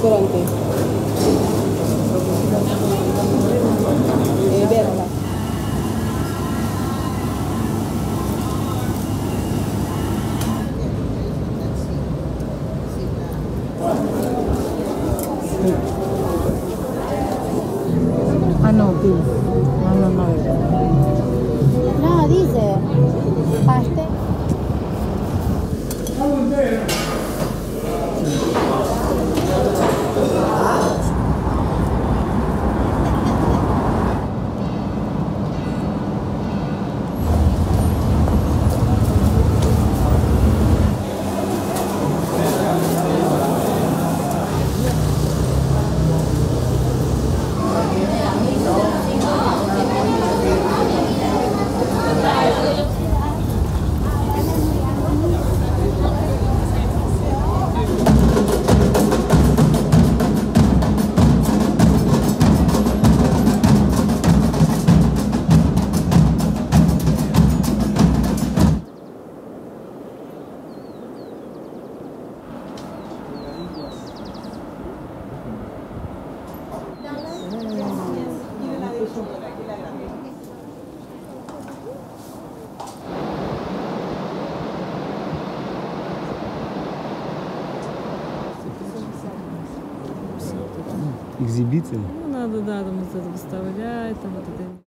Durante. Eh, verla. Ah, no, sí. No, no, no. No, dice. Paste. Экзибиция. Ну, надо, да, думаю, это выставлять, там вот это